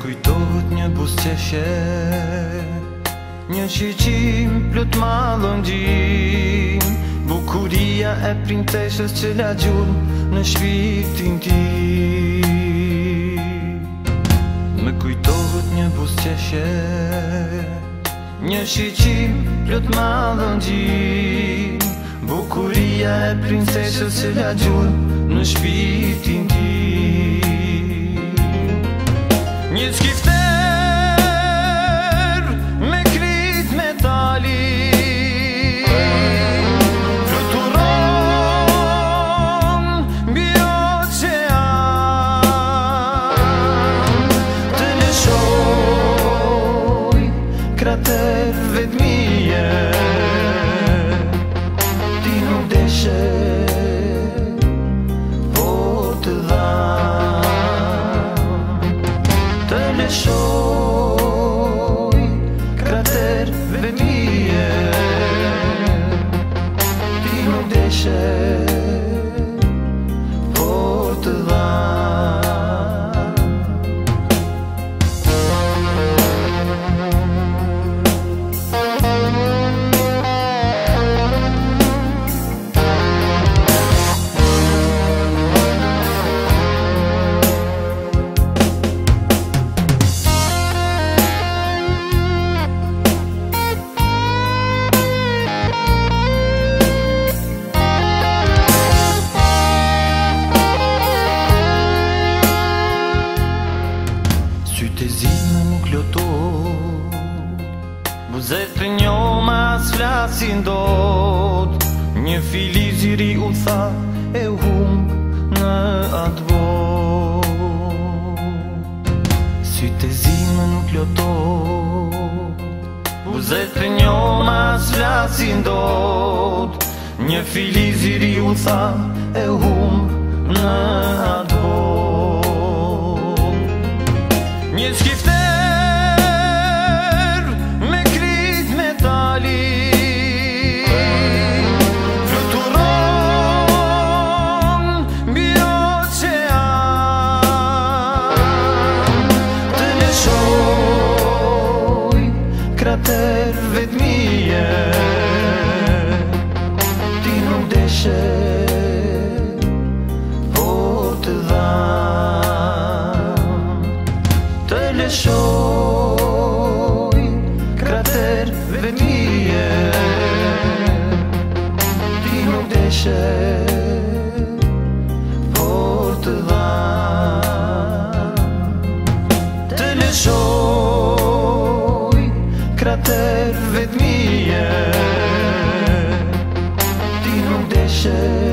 kujtohet një buz që shë Një që qim plët ma dhëndjim Bukuria e princeshës që la gjurë në shvitin ti Me kujtohet një buz që shë Një që qim plët ma Bukuria e princeshës që la gjurë në shpitin ti Këtë me krytë metalit, Vjëturon bjo që janë, Të nëshoj krate, soy krater, ve mie Ti non deșert nuk lëto Buzet për një mas flasin do Një fili ziri u tha e hum në atë bo Sy të zime nuk lëto Buzet për një mas flasin do Një fili ziri u tha e hum në atë bo With me, Din unde